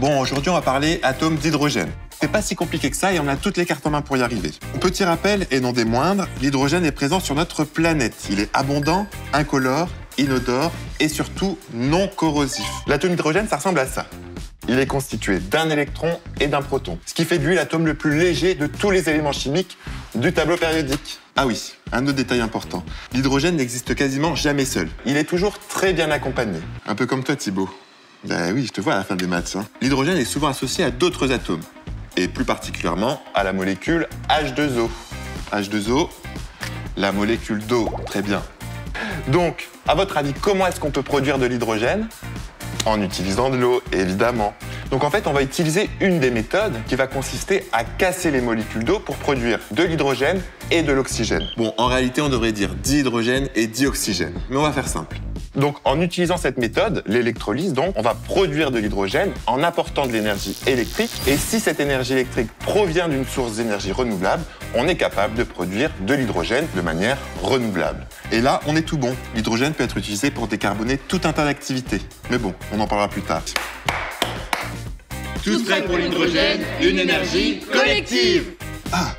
Bon, aujourd'hui, on va parler atomes d'hydrogène. C'est pas si compliqué que ça et on a toutes les cartes en main pour y arriver. Petit rappel, et non des moindres, l'hydrogène est présent sur notre planète. Il est abondant, incolore, inodore et surtout non corrosif. L'atome d'hydrogène, ça ressemble à ça. Il est constitué d'un électron et d'un proton, ce qui fait de lui l'atome le plus léger de tous les éléments chimiques du tableau périodique. Ah oui, un autre détail important. L'hydrogène n'existe quasiment jamais seul. Il est toujours très bien accompagné. Un peu comme toi, Thibaut. Ben oui, je te vois à la fin des maths. hein. L'hydrogène est souvent associé à d'autres atomes, et plus particulièrement à la molécule H2O. H2O, la molécule d'eau. Très bien. Donc, à votre avis, comment est-ce qu'on peut produire de l'hydrogène? En utilisant de l'eau, évidemment. Donc en fait, on va utiliser une des méthodes qui va consister à casser les molécules d'eau pour produire de l'hydrogène et de l'oxygène. Bon, en réalité, on devrait dire dihydrogène et dioxygène. Mais on va faire simple. Donc en utilisant cette méthode, l'électrolyse, donc, on va produire de l'hydrogène en apportant de l'énergie électrique. Et si cette énergie électrique provient d'une source d'énergie renouvelable, on est capable de produire de l'hydrogène de manière renouvelable. Et là, on est tout bon. L'hydrogène peut être utilisé pour décarboner tout un tas d'activités. Mais bon, on en parlera plus tard. Tous prêts pour l'hydrogène, une énergie collective. Ah,